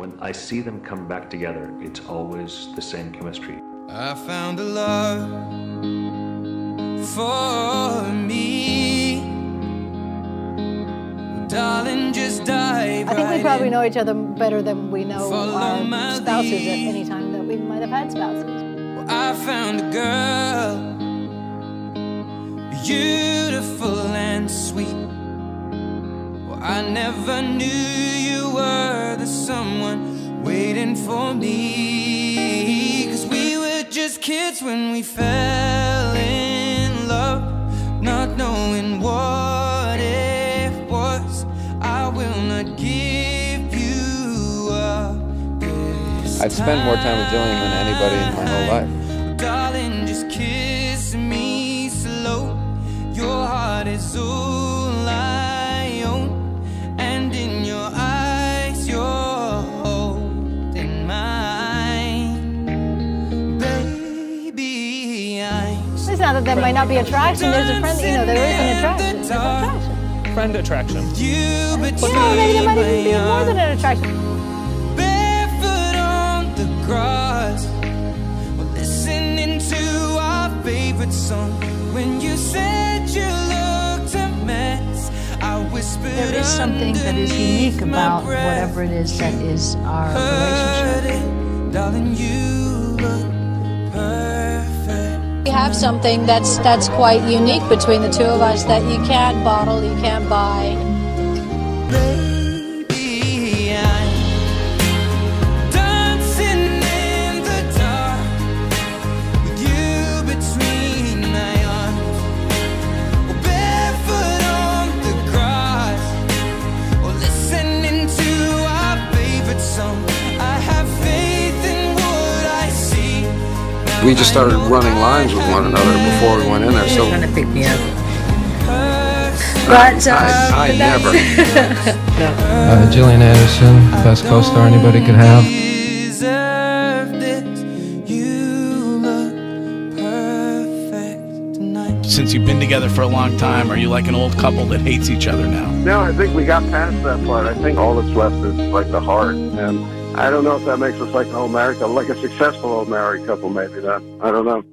When I see them come back together, it's always the same chemistry. I found a love for me. Darling, just dive I think we right probably in. know each other better than we know Follow our spouses at any time that we might have had spouses. I found a girl, beautiful and sweet. Well, I never knew you were the someone waiting for me. Cause we were just kids when we fell in love, not knowing what it was. I will not give you up I've spent more time with Gillian than anybody in my whole life. Darling, just kiss me slow. Your heart is all not that there might not be attraction. There's a friend, you know, there is an attraction. There's uh-huh. attraction. Friend attraction. You between You know, maybe there might even be more than an attraction. barefoot on the grass. We're listening to our favorite song. When you said you looked a mess, I whispered. There is something that is unique about breath. whatever it is that is our relationship. it, darling, you look perfect. We have something that's that's quite unique between the two of us that you can't bottle, you can't buy. We just started running lines with one another before we went in there, so trying to pick me up. I But, uh, I, I never. Uh, Gillian Anderson, best co-star anybody could have. deserve this. You look perfect tonight. Since you've been together for a long time, are you like an old couple that hates each other now? No, I think we got past that part. I think all that's left is like the heart. And I don't know if that makes us like the whole married like a successful old married couple, maybe that. I don't know.